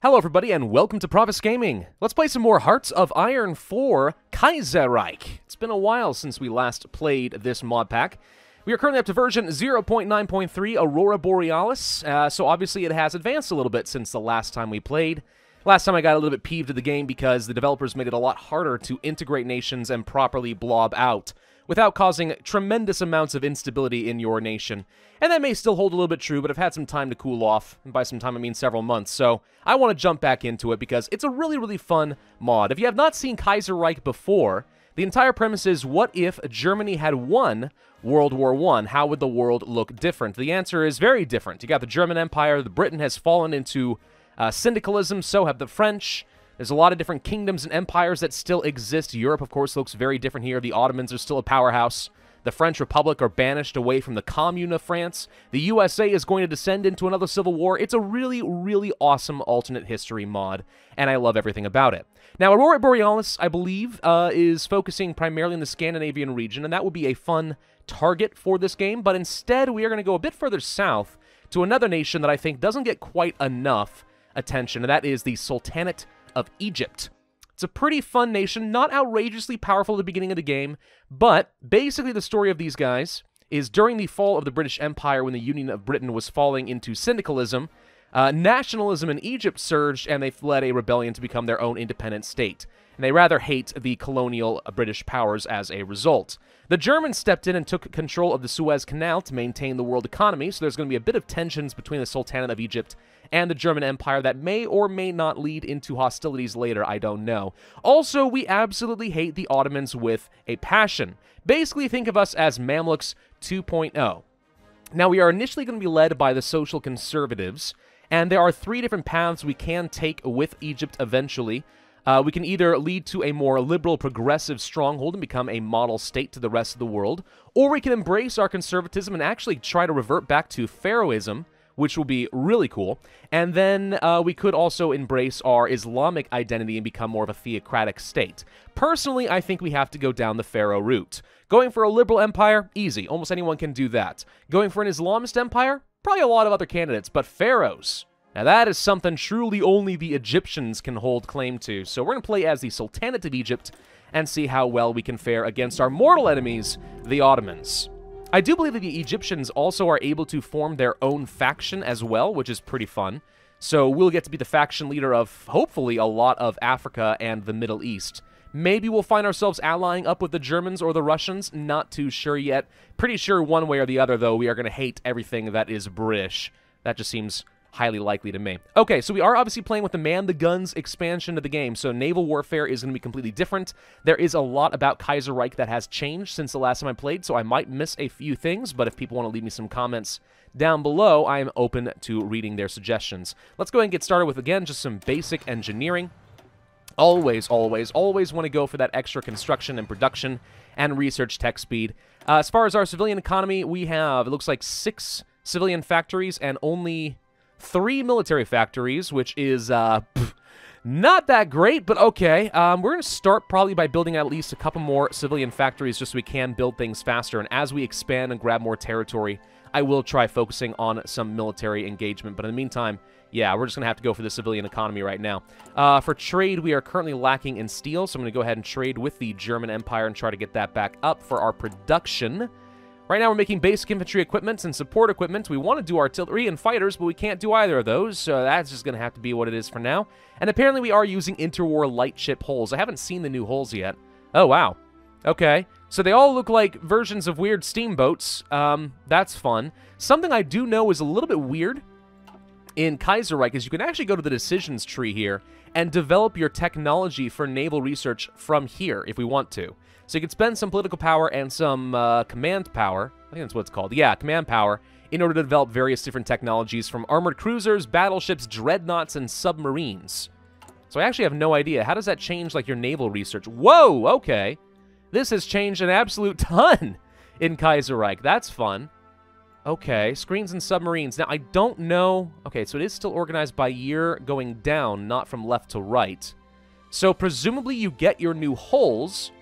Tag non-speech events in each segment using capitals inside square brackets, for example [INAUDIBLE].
Hello, everybody, and welcome to Pravus Gaming. Let's play some more Hearts of Iron 4 Kaiserreich. It's been a while since we last played this mod pack. We are currently up to version 0.9.3 Aurora Borealis, uh, so obviously it has advanced a little bit since the last time we played. Last time I got a little bit peeved at the game because the developers made it a lot harder to integrate nations and properly blob out without causing tremendous amounts of instability in your nation. And that may still hold a little bit true, but I've had some time to cool off. And by some time, I mean several months. So I want to jump back into it because it's a really, really fun mod. If you have not seen Kaiserreich before, the entire premise is what if Germany had won World War I? How would the world look different? The answer is very different. You got the German Empire, the Britain has fallen into uh, syndicalism, so have the French. There's a lot of different kingdoms and empires that still exist. Europe, of course, looks very different here. The Ottomans are still a powerhouse. The French Republic are banished away from the Commune of France. The USA is going to descend into another civil war. It's a really, really awesome alternate history mod, and I love everything about it. Now, Aurora Borealis, I believe, uh, is focusing primarily in the Scandinavian region, and that would be a fun target for this game, but instead we are going to go a bit further south to another nation that I think doesn't get quite enough attention, and that is the Sultanate of Egypt. It's a pretty fun nation, not outrageously powerful at the beginning of the game, but basically the story of these guys is during the fall of the British Empire when the Union of Britain was falling into syndicalism, uh, nationalism in Egypt surged and they fled a rebellion to become their own independent state. And they rather hate the colonial British powers as a result. The Germans stepped in and took control of the Suez Canal to maintain the world economy, so there's going to be a bit of tensions between the Sultanate of Egypt and the German Empire that may or may not lead into hostilities later, I don't know. Also, we absolutely hate the Ottomans with a passion. Basically, think of us as Mamluks 2.0. Now, we are initially going to be led by the social conservatives, and there are three different paths we can take with Egypt eventually. Uh, we can either lead to a more liberal, progressive stronghold and become a model state to the rest of the world, or we can embrace our conservatism and actually try to revert back to Pharaohism, which will be really cool. And then uh, we could also embrace our Islamic identity and become more of a theocratic state. Personally, I think we have to go down the Pharaoh route. Going for a liberal empire, easy. Almost anyone can do that. Going for an Islamist empire, probably a lot of other candidates, but pharaohs. Now that is something truly only the Egyptians can hold claim to. So we're going to play as the Sultanate of Egypt and see how well we can fare against our mortal enemies, the Ottomans. I do believe that the Egyptians also are able to form their own faction as well, which is pretty fun. So we'll get to be the faction leader of, hopefully, a lot of Africa and the Middle East. Maybe we'll find ourselves allying up with the Germans or the Russians. Not too sure yet. Pretty sure one way or the other, though, we are going to hate everything that is British. That just seems highly likely to me. Okay, so we are obviously playing with the Man the Guns expansion of the game, so naval warfare is going to be completely different. There is a lot about Kaiserreich that has changed since the last time I played, so I might miss a few things, but if people want to leave me some comments down below, I am open to reading their suggestions. Let's go ahead and get started with, again, just some basic engineering. Always, always, always want to go for that extra construction and production and research tech speed. Uh, as far as our civilian economy, we have, it looks like six civilian factories and only three military factories, which is uh, not that great, but okay. Um, we're going to start probably by building at least a couple more civilian factories just so we can build things faster. And as we expand and grab more territory, I will try focusing on some military engagement. But in the meantime, yeah, we're just going to have to go for the civilian economy right now. Uh, for trade, we are currently lacking in steel, so I'm going to go ahead and trade with the German Empire and try to get that back up for our production. Right now we're making basic infantry equipment and support equipment. We want to do artillery and fighters, but we can't do either of those, so that's just going to have to be what it is for now. And apparently we are using interwar light ship hulls. I haven't seen the new hulls yet. Oh, wow. Okay. So they all look like versions of weird steamboats. Um, that's fun. Something I do know is a little bit weird in Kaiserreich is you can actually go to the decisions tree here and develop your technology for naval research from here if we want to. So you can spend some political power and some uh, command power, I think that's what it's called, yeah, command power, in order to develop various different technologies from armored cruisers, battleships, dreadnoughts, and submarines. So I actually have no idea. How does that change, like, your naval research? Whoa, okay. This has changed an absolute [LAUGHS] ton in Kaiserreich. That's fun. Okay, screens and submarines. Now, I don't know... Okay, so it is still organized by year going down, not from left to right. So presumably you get your new hulls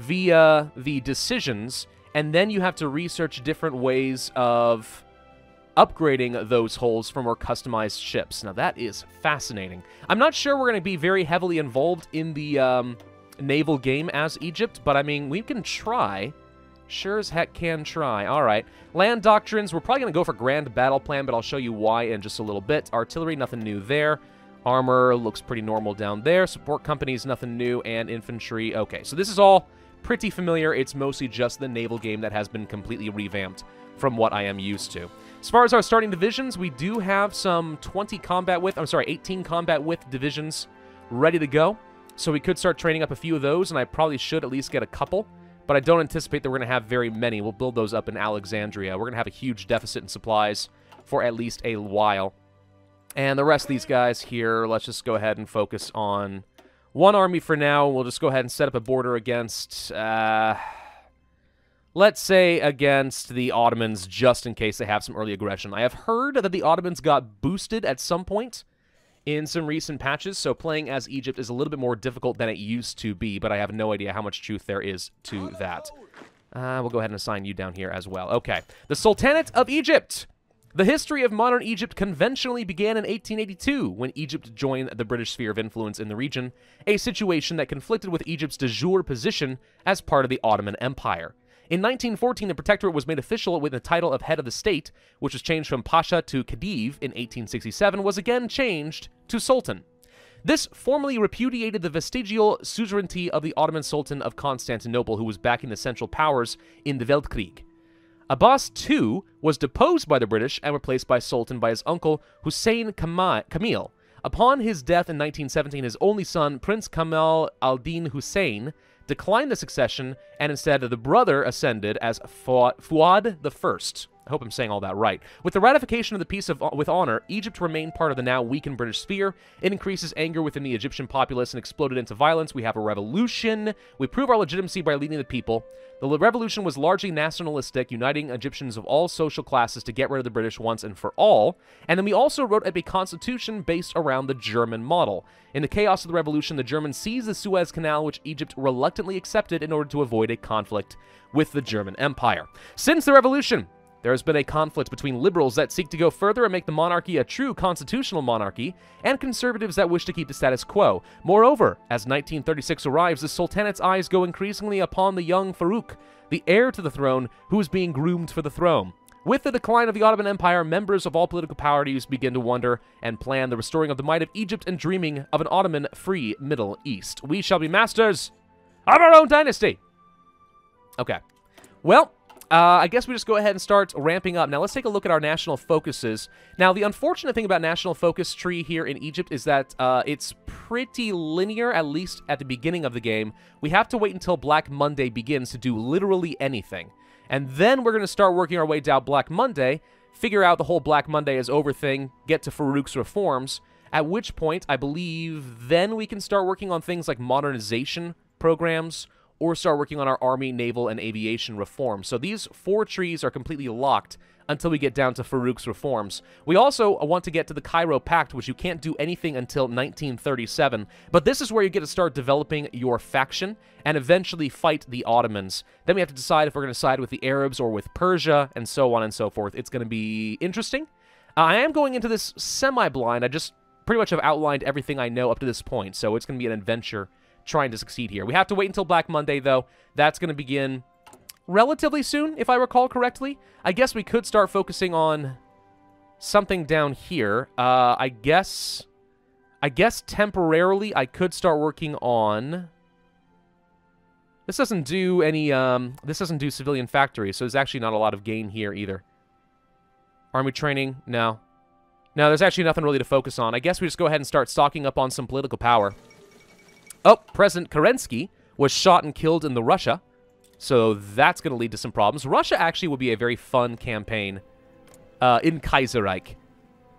via the decisions, and then you have to research different ways of upgrading those hulls for more customized ships. Now, that is fascinating. I'm not sure we're going to be very heavily involved in the um, naval game as Egypt, but I mean, we can try. Sure as heck can try. All right. Land doctrines, we're probably going to go for grand battle plan, but I'll show you why in just a little bit. Artillery, nothing new there. Armor looks pretty normal down there. Support companies, nothing new. And infantry, okay. So this is all pretty familiar. It's mostly just the naval game that has been completely revamped from what I am used to. As far as our starting divisions, we do have some 20 combat width, I'm sorry, 18 combat width divisions ready to go. So we could start training up a few of those, and I probably should at least get a couple. But I don't anticipate that we're going to have very many. We'll build those up in Alexandria. We're going to have a huge deficit in supplies for at least a while. And the rest of these guys here, let's just go ahead and focus on one army for now. We'll just go ahead and set up a border against, uh, let's say, against the Ottomans, just in case they have some early aggression. I have heard that the Ottomans got boosted at some point in some recent patches, so playing as Egypt is a little bit more difficult than it used to be, but I have no idea how much truth there is to that. Uh, we'll go ahead and assign you down here as well. Okay. The Sultanate of Egypt. The history of modern Egypt conventionally began in 1882 when Egypt joined the British sphere of influence in the region, a situation that conflicted with Egypt's de jure position as part of the Ottoman Empire. In 1914, the protectorate was made official with the title of head of the state, which was changed from Pasha to Khedive in 1867, was again changed to Sultan. This formally repudiated the vestigial suzerainty of the Ottoman Sultan of Constantinople, who was backing the Central Powers in the Weltkrieg. Abbas II was deposed by the British and replaced by Sultan by his uncle Hussein Kamil. Upon his death in 1917, his only son, Prince Kamal al-Din Hussein, declined the succession, and instead the brother ascended as Fuad I. I hope I'm saying all that right. With the ratification of the Peace of, with Honor, Egypt remained part of the now weakened British sphere. It increases anger within the Egyptian populace and exploded into violence. We have a revolution. We prove our legitimacy by leading the people. The revolution was largely nationalistic, uniting Egyptians of all social classes to get rid of the British once and for all. And then we also wrote up a constitution based around the German model. In the chaos of the revolution, the Germans seized the Suez Canal, which Egypt reluctantly accepted in order to avoid a conflict with the German Empire. Since the revolution, there has been a conflict between liberals that seek to go further and make the monarchy a true constitutional monarchy, and conservatives that wish to keep the status quo. Moreover, as 1936 arrives, the Sultanate's eyes go increasingly upon the young Farouk, the heir to the throne, who is being groomed for the throne. With the decline of the Ottoman Empire, members of all political parties begin to wonder and plan the restoring of the might of Egypt and dreaming of an Ottoman free Middle East. We shall be masters of our own dynasty. Okay. Well, uh, I guess we just go ahead and start ramping up. Now, let's take a look at our national focuses. Now, the unfortunate thing about national focus tree here in Egypt is that uh, it's pretty linear, at least at the beginning of the game. We have to wait until Black Monday begins to do literally anything. And then we're going to start working our way down Black Monday, figure out the whole Black Monday is over thing, get to Farouk's reforms, at which point I believe then we can start working on things like modernization programs, or start working on our Army, Naval, and Aviation reforms. So these four trees are completely locked until we get down to Farouk's reforms. We also want to get to the Cairo Pact, which you can't do anything until 1937, but this is where you get to start developing your faction and eventually fight the Ottomans. Then we have to decide if we're going to side with the Arabs or with Persia, and so on and so forth. It's going to be interesting. Uh, I am going into this semi-blind. I just pretty much have outlined everything I know up to this point, so it's going to be an adventure trying to succeed here. We have to wait until Black Monday, though. That's going to begin relatively soon, if I recall correctly. I guess we could start focusing on something down here. Uh, I guess... I guess temporarily I could start working on... This doesn't do any, um, this doesn't do civilian factories, so there's actually not a lot of gain here either. Army training? No. No, there's actually nothing really to focus on. I guess we just go ahead and start stocking up on some political power. Oh, President Kerensky was shot and killed in the Russia. So that's going to lead to some problems. Russia actually would be a very fun campaign uh, in Kaiserreich.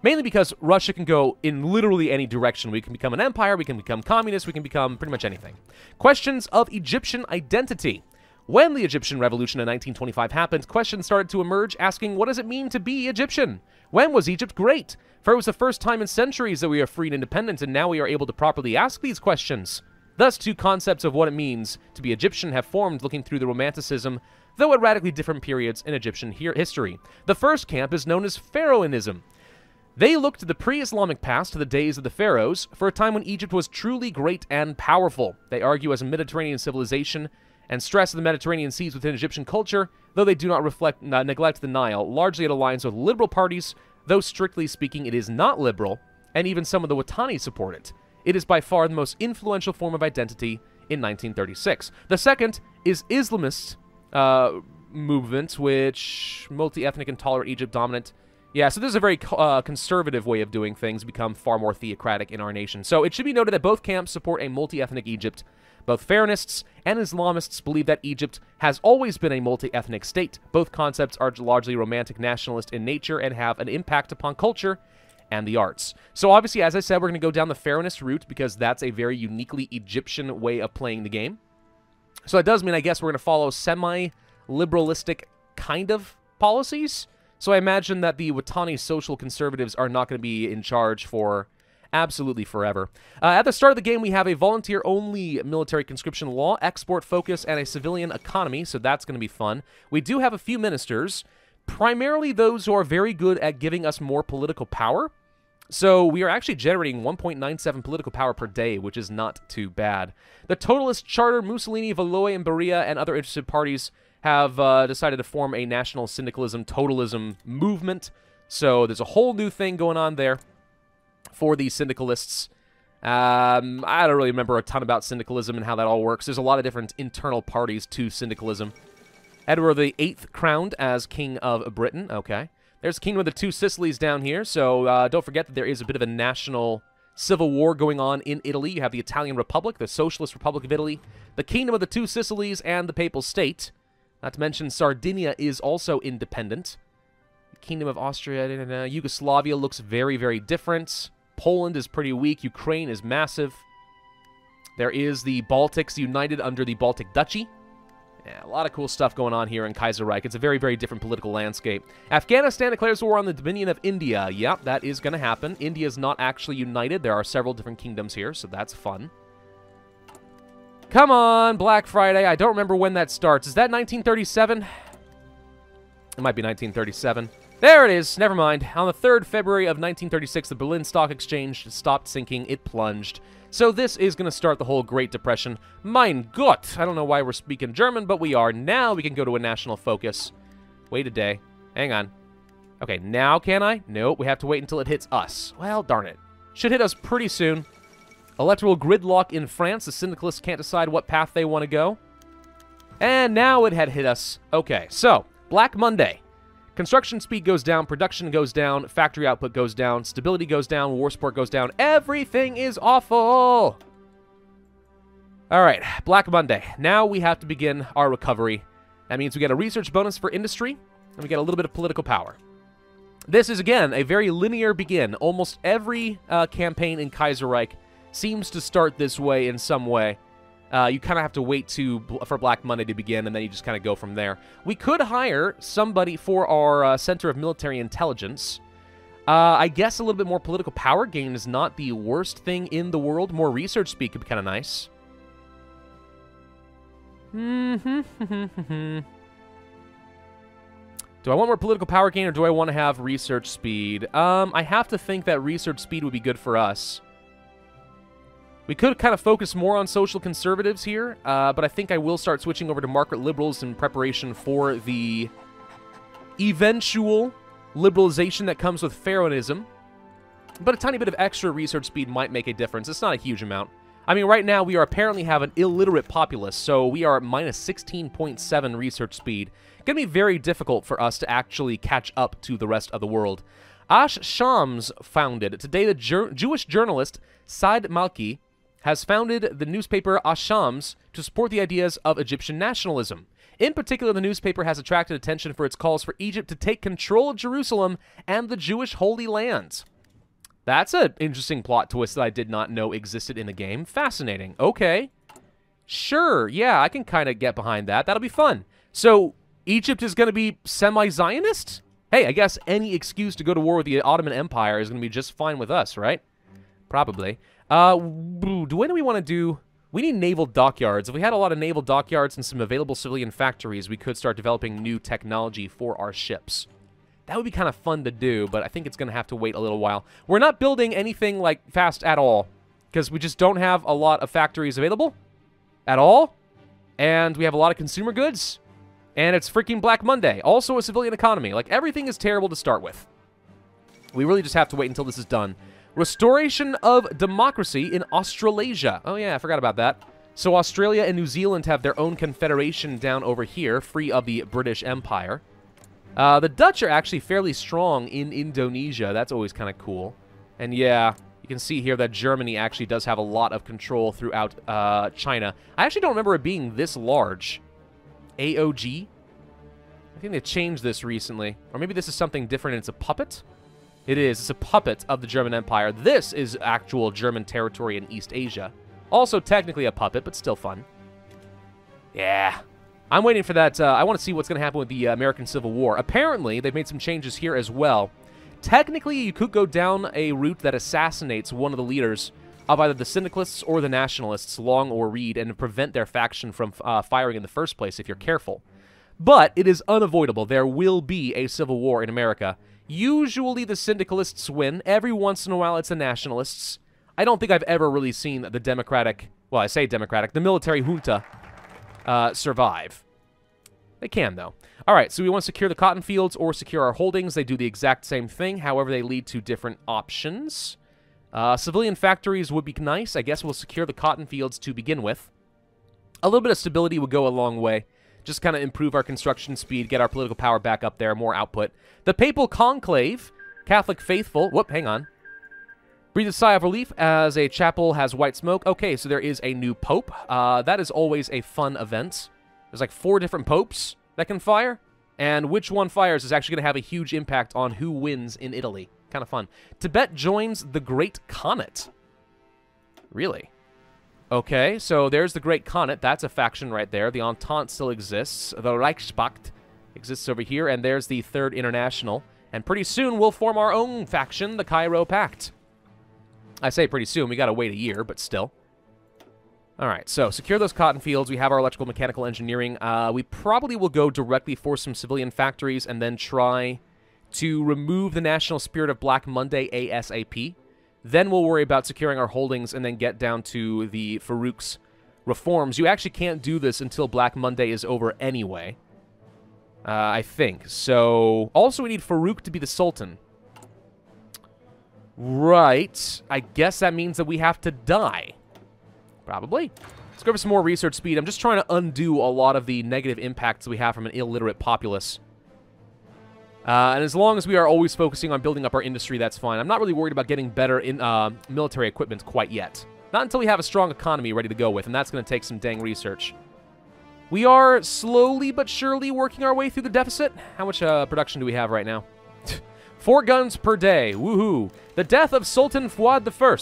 Mainly because Russia can go in literally any direction. We can become an empire, we can become communist, we can become pretty much anything. Questions of Egyptian identity. When the Egyptian Revolution in 1925 happened, questions started to emerge asking what does it mean to be Egyptian? When was Egypt great? For it was the first time in centuries that we are free and independent, and now we are able to properly ask these questions. Thus, two concepts of what it means to be Egyptian have formed looking through the Romanticism, though at radically different periods in Egyptian history. The first camp is known as Pharaohism. They look to the pre-Islamic past, to the days of the pharaohs, for a time when Egypt was truly great and powerful. They argue as a Mediterranean civilization and stress the Mediterranean seas within Egyptian culture, though they do not reflect, uh, neglect the Nile. Largely it aligns with liberal parties, though strictly speaking it is not liberal, and even some of the Watani support it. It is by far the most influential form of identity in 1936. The second is Islamist uh, movement, which multi-ethnic and tolerant Egypt dominant. Yeah, so this is a very uh, conservative way of doing things, become far more theocratic in our nation. So it should be noted that both camps support a multi-ethnic Egypt. Both Pharaonists and Islamists believe that Egypt has always been a multi-ethnic state. Both concepts are largely romantic nationalist in nature and have an impact upon culture and the arts. So obviously, as I said, we're going to go down the Pharaonist route because that's a very uniquely Egyptian way of playing the game. So that does mean, I guess, we're going to follow semi-liberalistic kind of policies. So I imagine that the Watani social conservatives are not going to be in charge for absolutely forever. Uh, at the start of the game, we have a volunteer-only military conscription law, export focus, and a civilian economy, so that's going to be fun. We do have a few ministers, primarily those who are very good at giving us more political power. So we are actually generating 1.97 political power per day, which is not too bad. The Totalist Charter, Mussolini, Valois, and Beria, and other interested parties have uh, decided to form a national syndicalism, totalism movement. So there's a whole new thing going on there for these syndicalists. Um, I don't really remember a ton about syndicalism and how that all works. There's a lot of different internal parties to syndicalism. Edward VIII crowned as King of Britain. Okay. There's Kingdom of the Two Sicilies down here, so uh, don't forget that there is a bit of a national civil war going on in Italy. You have the Italian Republic, the Socialist Republic of Italy, the Kingdom of the Two Sicilies, and the Papal State. Not to mention Sardinia is also independent. The Kingdom of Austria, and Yugoslavia looks very, very different. Poland is pretty weak. Ukraine is massive. There is the Baltics united under the Baltic Duchy. Yeah, a lot of cool stuff going on here in Kaiserreich. It's a very, very different political landscape. Afghanistan declares war on the Dominion of India. Yep, that is going to happen. India is not actually united. There are several different kingdoms here, so that's fun. Come on, Black Friday. I don't remember when that starts. Is that 1937? It might be 1937. There it is. Never mind. On the 3rd February of 1936, the Berlin Stock Exchange stopped sinking. It plunged. So this is going to start the whole Great Depression. Mein Gott! I don't know why we're speaking German, but we are. Now we can go to a national focus. Wait a day. Hang on. Okay, now can I? Nope, we have to wait until it hits us. Well, darn it. Should hit us pretty soon. Electoral gridlock in France. The syndicalists can't decide what path they want to go. And now it had hit us. Okay, so, Black Monday. Construction speed goes down, production goes down, factory output goes down, stability goes down, war support goes down. Everything is awful! All right, Black Monday. Now we have to begin our recovery. That means we get a research bonus for industry, and we get a little bit of political power. This is, again, a very linear begin. Almost every uh, campaign in Kaiserreich seems to start this way in some way. Uh, you kind of have to wait to for Black Monday to begin, and then you just kind of go from there. We could hire somebody for our uh, Center of Military Intelligence. Uh, I guess a little bit more political power gain is not the worst thing in the world. More research speed could be kind of nice. [LAUGHS] Do I want more political power gain, or do I want to have research speed? Um, I have to think that research speed would be good for us. We could kind of focus more on social conservatives here, uh, but I think I will start switching over to market liberals in preparation for the eventual liberalization that comes with Pharaonism. But a tiny bit of extra research speed might make a difference. It's not a huge amount. I mean, right now we are apparently have an illiterate populace, so we are at minus 16.7 research speed. To be very difficult for us to actually catch up to the rest of the world. Ash Shams founded. Today, the Jewish journalist Said Malki has founded the newspaper Ashams to support the ideas of Egyptian nationalism. In particular, the newspaper has attracted attention for its calls for Egypt to take control of Jerusalem and the Jewish Holy Land. That's an interesting plot twist that I did not know existed in the game. Fascinating. Okay. Sure, yeah, I can kind of get behind that. That'll be fun. So, Egypt is going to be semi-Zionist? Hey, I guess any excuse to go to war with the Ottoman Empire is going to be just fine with us, right? Probably. Uh, when do we want to do We need naval dockyards. If we had a lot of naval dockyards and some available civilian factories, we could start developing new technology for our ships. That would be kind of fun to do, but I think it's going to have to wait a little while. We're not building anything, like, fast at all, because we just don't have a lot of factories available at all, and we have a lot of consumer goods, and it's freaking Black Monday. Also a civilian economy. Like, everything is terrible to start with. We really just have to wait until this is done. Restoration of democracy in Australasia. Oh, yeah, I forgot about that. So Australia and New Zealand have their own confederation down over here, free of the British Empire. Uh, the Dutch are actually fairly strong in Indonesia. That's always kind of cool. And yeah, you can see here that Germany actually does have a lot of control throughout uh, China. I actually don't remember it being this large. AOG? I think they changed this recently. Or maybe this is something different and it's a puppet? It is. It's a puppet of the German Empire. This is actual German territory in East Asia. Also technically a puppet, but still fun. Yeah. I'm waiting for that. Uh, I want to see what's going to happen with the uh, American Civil War. Apparently, they've made some changes here as well. Technically, you could go down a route that assassinates one of the leaders of either the Syndicalists or the Nationalists, Long or Reed, and prevent their faction from uh, firing in the first place if you're careful. But it is unavoidable. There will be a civil war in America, Usually the syndicalists win. Every once in a while it's the nationalists. I don't think I've ever really seen the democratic, well, I say democratic, the military junta uh, survive. They can, though. All right, so we want to secure the cotton fields or secure our holdings. They do the exact same thing. However, they lead to different options. Uh, civilian factories would be nice. I guess we'll secure the cotton fields to begin with. A little bit of stability would go a long way just kind of improve our construction speed, get our political power back up there, more output. The Papal Conclave, Catholic faithful, whoop, hang on. Breathe a sigh of relief as a chapel has white smoke. Okay, so there is a new pope. Uh, that is always a fun event. There's like four different popes that can fire, and which one fires is actually going to have a huge impact on who wins in Italy. Kind of fun. Tibet joins the Great Khanate. Really? Okay, so there's the Great Khanate. That's a faction right there. The Entente still exists. The Reichspakt exists over here. And there's the Third International. And pretty soon we'll form our own faction, the Cairo Pact. I say pretty soon. We got to wait a year, but still. All right, so secure those cotton fields. We have our electrical mechanical engineering. Uh, we probably will go directly for some civilian factories and then try to remove the national spirit of Black Monday ASAP. Then we'll worry about securing our holdings and then get down to the Farouk's reforms. You actually can't do this until Black Monday is over anyway. Uh, I think. So, also we need Farouk to be the Sultan. Right. I guess that means that we have to die. Probably. Let's go for some more research speed. I'm just trying to undo a lot of the negative impacts we have from an illiterate populace. Uh, and as long as we are always focusing on building up our industry, that's fine. I'm not really worried about getting better in uh, military equipment quite yet. Not until we have a strong economy ready to go with, and that's going to take some dang research. We are slowly but surely working our way through the deficit. How much uh, production do we have right now? [LAUGHS] Four guns per day. Woohoo. The death of Sultan Fuad I.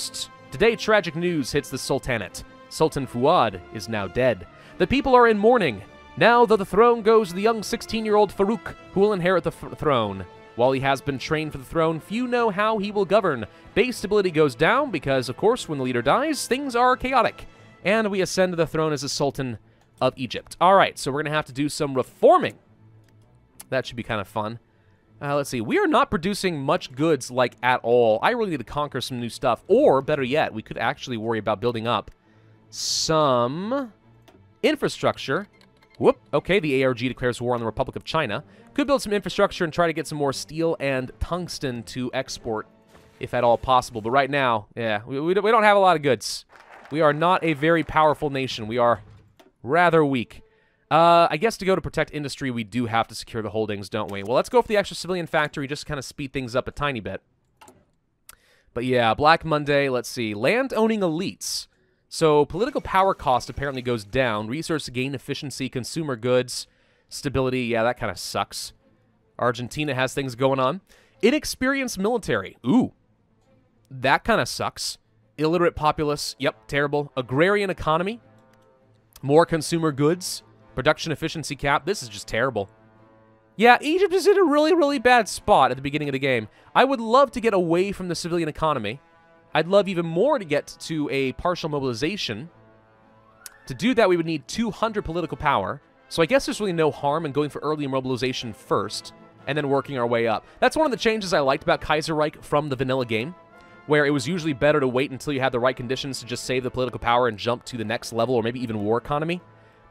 Today, tragic news hits the Sultanate. Sultan Fuad is now dead. The people are in mourning. Now, though the throne goes to the young 16-year-old Farouk, who will inherit the throne. While he has been trained for the throne, few know how he will govern. Base stability goes down because, of course, when the leader dies, things are chaotic. And we ascend to the throne as a sultan of Egypt. All right, so we're going to have to do some reforming. That should be kind of fun. Uh, let's see. We are not producing much goods, like, at all. I really need to conquer some new stuff. Or, better yet, we could actually worry about building up some infrastructure Whoop. Okay, the ARG declares war on the Republic of China. Could build some infrastructure and try to get some more steel and tungsten to export, if at all possible. But right now, yeah, we, we don't have a lot of goods. We are not a very powerful nation. We are rather weak. Uh, I guess to go to protect industry, we do have to secure the holdings, don't we? Well, let's go for the extra civilian factory, just kind of speed things up a tiny bit. But yeah, Black Monday, let's see. Land-owning elites. So political power cost apparently goes down. Resource gain efficiency, consumer goods, stability. Yeah, that kind of sucks. Argentina has things going on. Inexperienced military. Ooh. That kind of sucks. Illiterate populace. Yep, terrible. Agrarian economy. More consumer goods. Production efficiency cap. This is just terrible. Yeah, Egypt is in a really, really bad spot at the beginning of the game. I would love to get away from the civilian economy. I'd love even more to get to a partial mobilization. To do that, we would need 200 political power. So I guess there's really no harm in going for early mobilization first and then working our way up. That's one of the changes I liked about Kaiserreich from the vanilla game, where it was usually better to wait until you had the right conditions to just save the political power and jump to the next level or maybe even war economy.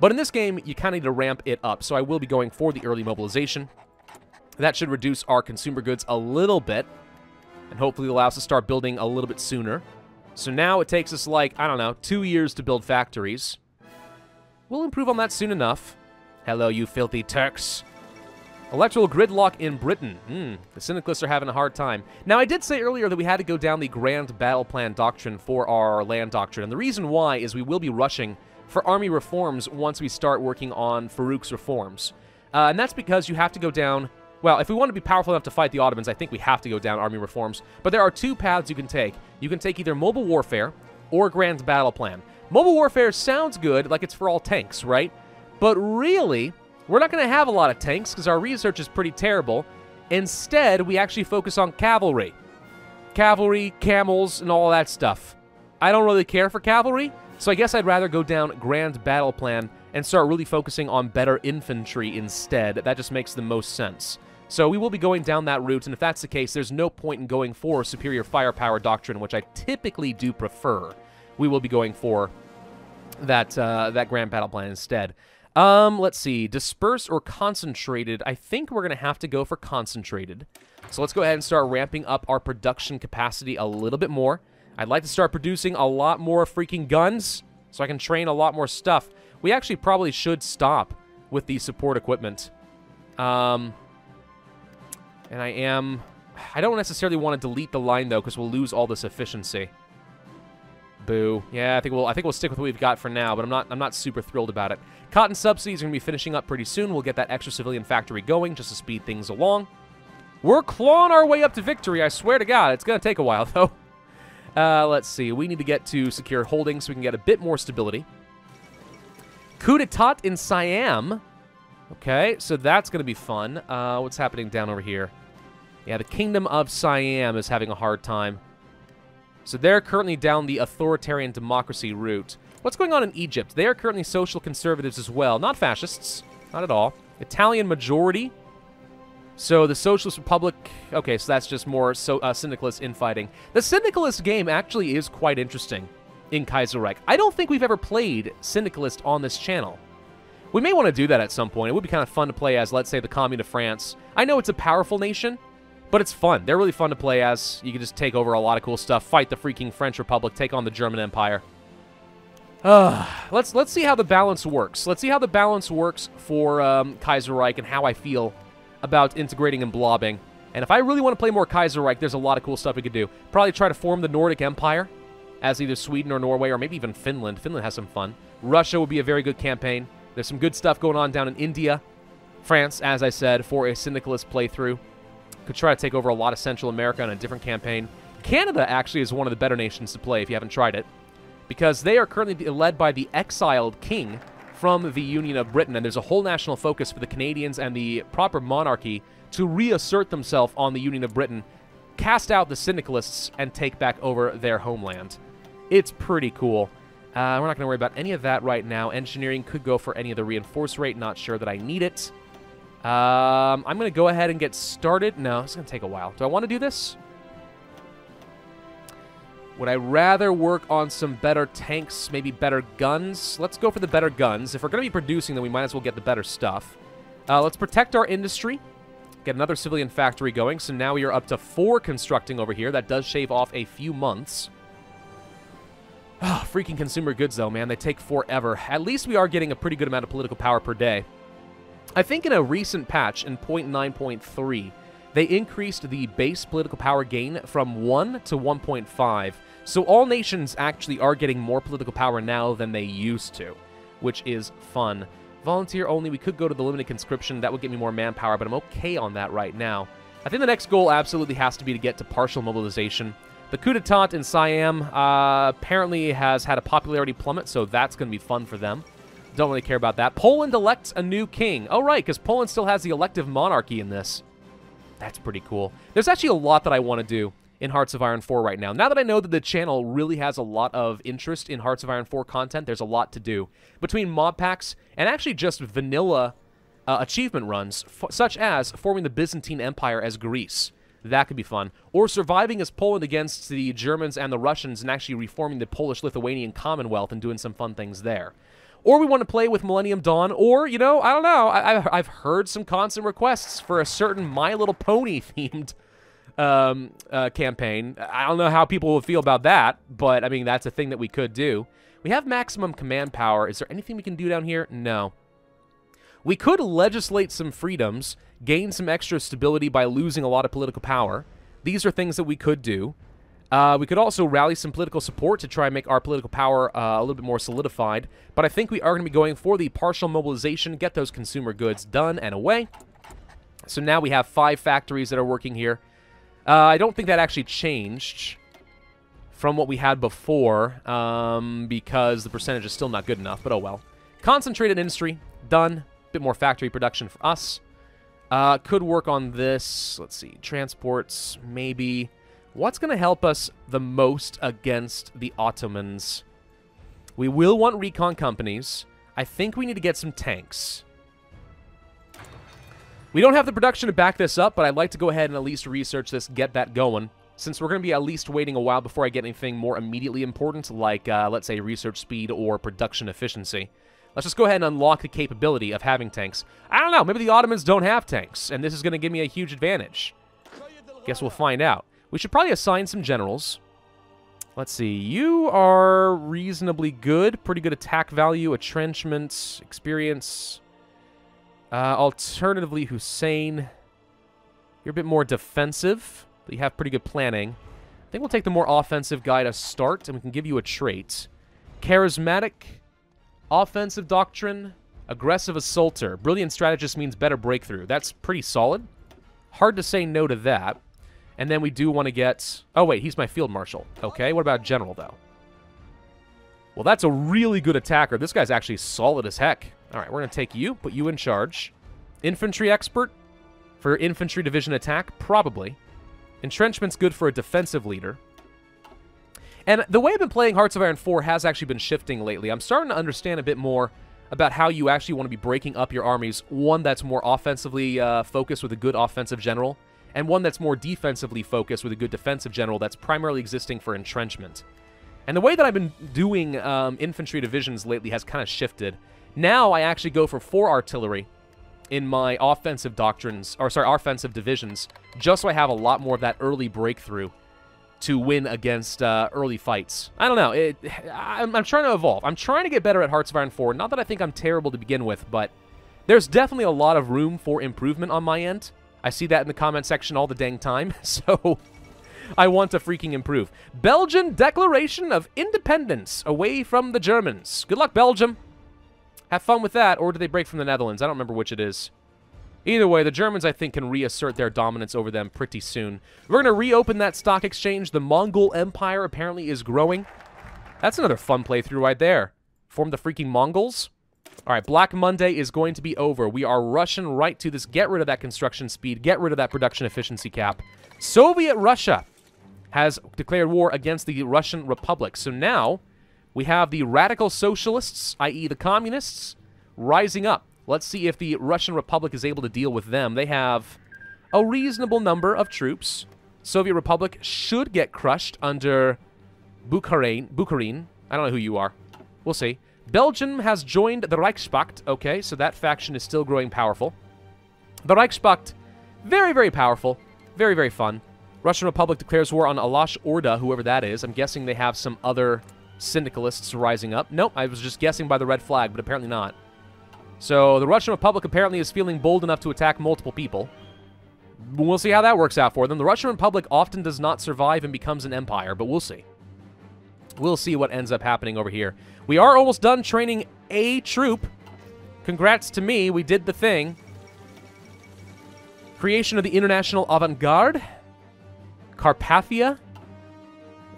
But in this game, you kind of need to ramp it up, so I will be going for the early mobilization. That should reduce our consumer goods a little bit, and hopefully allow us to start building a little bit sooner. So now it takes us like, I don't know, two years to build factories. We'll improve on that soon enough. Hello, you filthy Turks. Electoral gridlock in Britain. Hmm, the Syndicalists are having a hard time. Now, I did say earlier that we had to go down the Grand Battle Plan Doctrine for our land doctrine, and the reason why is we will be rushing for army reforms once we start working on Farouk's reforms. Uh, and that's because you have to go down... Well, if we want to be powerful enough to fight the Ottomans, I think we have to go down army reforms. But there are two paths you can take. You can take either mobile warfare or Grand Battle Plan. Mobile warfare sounds good, like it's for all tanks, right? But really, we're not going to have a lot of tanks because our research is pretty terrible. Instead, we actually focus on cavalry. Cavalry, camels, and all that stuff. I don't really care for cavalry, so I guess I'd rather go down Grand Battle Plan and start really focusing on better infantry instead. That just makes the most sense. So we will be going down that route, and if that's the case, there's no point in going for Superior Firepower Doctrine, which I typically do prefer. We will be going for that, uh, that Grand Battle Plan instead. Um, let's see. Dispersed or concentrated? I think we're going to have to go for concentrated. So let's go ahead and start ramping up our production capacity a little bit more. I'd like to start producing a lot more freaking guns so I can train a lot more stuff. We actually probably should stop with the support equipment. Um, and I am... I don't necessarily want to delete the line, though, because we'll lose all this efficiency. Boo. Yeah, I think we'll I think we'll stick with what we've got for now, but I'm not I'm not super thrilled about it. Cotton subsidies are to be finishing up pretty soon. We'll get that extra civilian factory going just to speed things along. We're clawing our way up to victory, I swear to God. It's going to take a while, [LAUGHS] though. Uh, let's see. We need to get to secure holdings so we can get a bit more stability. Coup d'etat in Siam. Okay, so that's going to be fun. Uh, what's happening down over here? Yeah, the Kingdom of Siam is having a hard time. So they're currently down the authoritarian democracy route. What's going on in Egypt? They are currently social conservatives as well. Not fascists. Not at all. Italian majority. So the Socialist Republic... Okay, so that's just more so, uh, Syndicalist infighting. The Syndicalist game actually is quite interesting in Kaiserreich. I don't think we've ever played Syndicalist on this channel. We may want to do that at some point. It would be kind of fun to play as, let's say, the Commune of France. I know it's a powerful nation, but it's fun. They're really fun to play as. You can just take over a lot of cool stuff, fight the freaking French Republic, take on the German Empire. Uh, [SIGHS] let's let's see how the balance works. Let's see how the balance works for um, Kaiserreich and how I feel about integrating and blobbing. And if I really want to play more Kaiserreich, there's a lot of cool stuff we could do. Probably try to form the Nordic Empire as either Sweden or Norway, or maybe even Finland. Finland has some fun. Russia would be a very good campaign. There's some good stuff going on down in India. France, as I said, for a Syndicalist playthrough. Could try to take over a lot of Central America on a different campaign. Canada actually is one of the better nations to play if you haven't tried it, because they are currently led by the exiled king from the Union of Britain, and there's a whole national focus for the Canadians and the proper monarchy to reassert themselves on the Union of Britain, cast out the syndicalists, and take back over their homeland. It's pretty cool. Uh, we're not going to worry about any of that right now. Engineering could go for any of the reinforce rate. Not sure that I need it. Um, I'm going to go ahead and get started. No, it's going to take a while. Do I want to do this? Would I rather work on some better tanks, maybe better guns? Let's go for the better guns. If we're going to be producing, then we might as well get the better stuff. Uh, let's protect our industry. Get another civilian factory going. So now we are up to four constructing over here. That does shave off a few months. Oh, freaking consumer goods, though, man. They take forever. At least we are getting a pretty good amount of political power per day. I think in a recent patch in 0.9.3, they increased the base political power gain from 1 to 1.5. So all nations actually are getting more political power now than they used to, which is fun. Volunteer only, we could go to the limited conscription. That would get me more manpower, but I'm okay on that right now. I think the next goal absolutely has to be to get to partial mobilization. The coup d'etat in Siam uh, apparently has had a popularity plummet, so that's going to be fun for them. Don't really care about that. Poland elects a new king. Oh, right, because Poland still has the elective monarchy in this. That's pretty cool. There's actually a lot that I want to do in Hearts of Iron 4 right now. Now that I know that the channel really has a lot of interest in Hearts of Iron 4 content, there's a lot to do. Between mod packs and actually just vanilla uh, achievement runs, such as forming the Byzantine Empire as Greece. That could be fun. Or surviving as Poland against the Germans and the Russians and actually reforming the Polish-Lithuanian Commonwealth and doing some fun things there. Or we want to play with Millennium Dawn, or, you know, I don't know, I, have heard some constant requests for a certain My Little Pony-themed [LAUGHS] um, uh, campaign. I don't know how people will feel about that, but, I mean, that's a thing that we could do. We have maximum command power. Is there anything we can do down here? No. We could legislate some freedoms, gain some extra stability by losing a lot of political power. These are things that we could do. Uh, we could also rally some political support to try and make our political power uh, a little bit more solidified. But I think we are going to be going for the partial mobilization, get those consumer goods done and away. So now we have five factories that are working here. Uh, I don't think that actually changed from what we had before um, because the percentage is still not good enough, but oh well. Concentrated industry, done. Bit more factory production for us. Uh, could work on this. Let's see. Transports, maybe. What's going to help us the most against the Ottomans? We will want recon companies. I think we need to get some tanks. We don't have the production to back this up, but I'd like to go ahead and at least research this, get that going. Since we're going to be at least waiting a while before I get anything more immediately important, like, uh, let's say, research speed or production efficiency. Let's just go ahead and unlock the capability of having tanks. I don't know, maybe the Ottomans don't have tanks, and this is going to give me a huge advantage. Guess we'll find out. We should probably assign some generals. Let's see. You are reasonably good. Pretty good attack value, entrenchment, experience. Uh, alternatively, Hussein. You're a bit more defensive, but you have pretty good planning. I think we'll take the more offensive guy to start, and we can give you a trait. Charismatic, offensive doctrine, aggressive assaulter. Brilliant strategist means better breakthrough. That's pretty solid. Hard to say no to that. And then we do want to get... Oh, wait, he's my field marshal. Okay, what about general, though? Well, that's a really good attacker. This guy's actually solid as heck. All right, we're going to take you, put you in charge. Infantry expert for infantry division attack? Probably. Entrenchment's good for a defensive leader. And the way I've been playing Hearts of Iron 4 has actually been shifting lately. I'm starting to understand a bit more about how you actually want to be breaking up your armies. One that's more offensively uh, focused with a good offensive general, and one that's more defensively focused with a good defensive general that's primarily existing for entrenchment. And the way that I've been doing um, infantry divisions lately has kind of shifted. Now I actually go for four artillery in my offensive doctrines, or sorry, offensive divisions, just so I have a lot more of that early breakthrough to win against uh, early fights. I don't know. It, I'm, I'm, trying to evolve. I'm trying to get better at Hearts of Iron 4. Not that I think I'm terrible to begin with, but there's definitely a lot of room for improvement on my end. I see that in the comment section all the dang time, [LAUGHS] so I want to freaking improve. Belgian Declaration of Independence away from the Germans. Good luck, Belgium. Have fun with that, or do they break from the Netherlands? I don't remember which it is. Either way, the Germans, I think, can reassert their dominance over them pretty soon. We're going to reopen that stock exchange. The Mongol Empire apparently is growing. That's another fun playthrough right there. Form the freaking Mongols. All right, Black Monday is going to be over. We are rushing right to this. Get rid of that construction speed. Get rid of that production efficiency cap. Soviet Russia has declared war against the Russian Republic. So now we have the radical socialists, i.e. the communists, rising up. Let's see if the Russian Republic is able to deal with them. They have a reasonable number of troops. Soviet Republic should get crushed under Bukharin. Bukharin. I don't know who you are. We'll see. Belgium has joined the Reichspakt. Okay, so that faction is still growing powerful. The Reichspakt, very, very powerful. Very, very fun. Russian Republic declares war on Alash Orda, whoever that is. I'm guessing they have some other syndicalists rising up. Nope, I was just guessing by the red flag, but apparently not. So the Russian Republic apparently is feeling bold enough to attack multiple people. We'll see how that works out for them. The Russian Republic often does not survive and becomes an empire, but we'll see. We'll see what ends up happening over here. We are almost done training a troop. Congrats to me, we did the thing. Creation of the International Avant-Garde. Carpathia.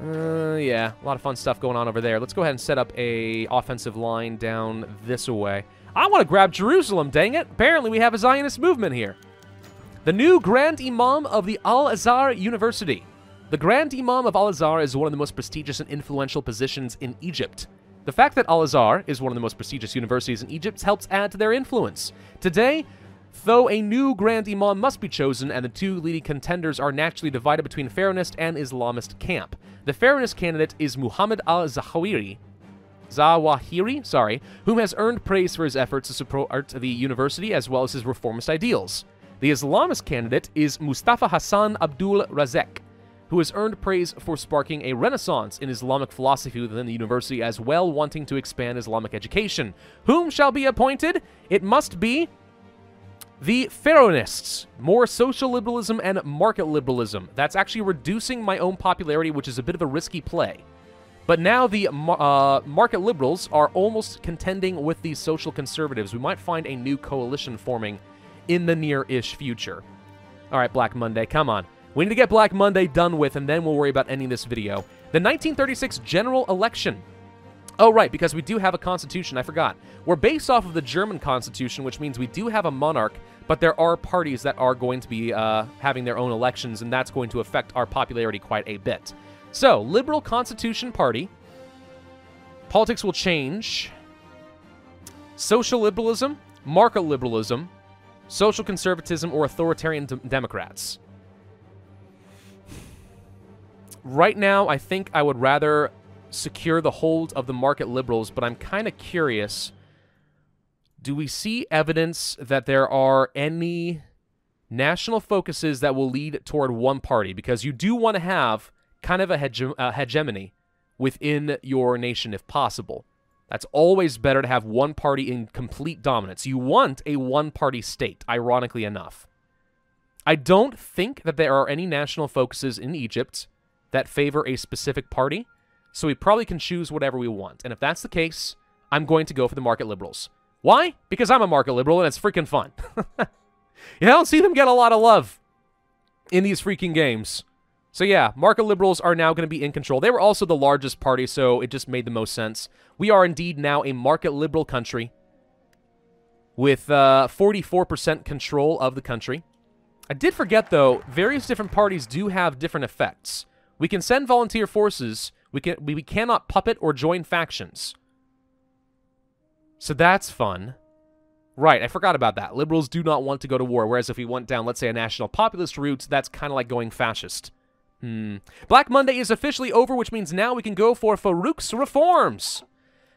Uh, yeah, a lot of fun stuff going on over there. Let's go ahead and set up a offensive line down this way. I want to grab Jerusalem, dang it. Apparently we have a Zionist movement here. The new Grand Imam of the Al-Azhar University. The Grand Imam of Al-Azhar is one of the most prestigious and influential positions in Egypt. The fact that Al-Azhar is one of the most prestigious universities in Egypt helps add to their influence. Today, though a new Grand Imam must be chosen and the two leading contenders are naturally divided between Pharaohist and Islamist camp. The Pharaohist candidate is Muhammad al-Zawahiri, Zawahiri, sorry, whom has earned praise for his efforts to support the university as well as his reformist ideals. The Islamist candidate is Mustafa Hassan Abdul Razek, who has earned praise for sparking a renaissance in Islamic philosophy within the university as well wanting to expand Islamic education. Whom shall be appointed? It must be the Pharaonists, more social liberalism and market liberalism. That's actually reducing my own popularity, which is a bit of a risky play. But now the uh, market liberals are almost contending with the social conservatives. We might find a new coalition forming in the near-ish future. All right, Black Monday, come on. We need to get Black Monday done with, and then we'll worry about ending this video. The 1936 general election. Oh, right, because we do have a constitution. I forgot. We're based off of the German constitution, which means we do have a monarch, but there are parties that are going to be uh, having their own elections, and that's going to affect our popularity quite a bit. So, Liberal Constitution Party. Politics will change. Social liberalism, market liberalism, social conservatism, or authoritarian Democrats. Right now, I think I would rather secure the hold of the market liberals, but I'm kind of curious. Do we see evidence that there are any national focuses that will lead toward one party? Because you do want to have kind of a hege- uh, hegemony within your nation if possible. That's always better to have one party in complete dominance. You want a one party state, ironically enough. I don't think that there are any national focuses in Egypt that favor a specific party, so we probably can choose whatever we want. And if that's the case, I'm going to go for the market liberals. Why? Because I'm a market liberal and it's freaking fun. [LAUGHS] you don't see them get a lot of love in these freaking games. So yeah, market liberals are now going to be in control. They were also the largest party, so it just made the most sense. We are indeed now a market liberal country with 44% uh, control of the country. I did forget, though, various different parties do have different effects. We can send volunteer forces. We, can, we, we cannot puppet or join factions. So that's fun. Right, I forgot about that. Liberals do not want to go to war, whereas if we went down, let's say, a national populist route, that's kind of like going fascist. Hmm. Black Monday is officially over, which means now we can go for Farouk's reforms.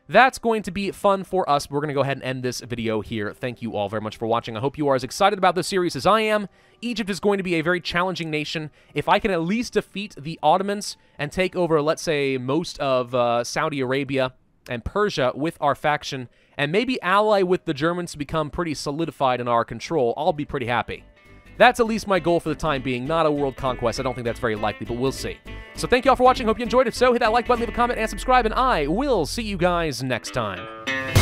That's going to be fun for us. We're going to go ahead and end this video here. Thank you all very much for watching. I hope you are as excited about this series as I am. Egypt is going to be a very challenging nation. If I can at least defeat the Ottomans and take over, let's say, most of uh, Saudi Arabia and Persia with our faction, and maybe ally with the Germans to become pretty solidified in our control, I'll be pretty happy. That's at least my goal for the time being, not a world conquest. I don't think that's very likely, but we'll see. So thank you all for watching. Hope you enjoyed. If so, hit that like button, leave a comment, and subscribe, and I will see you guys next time.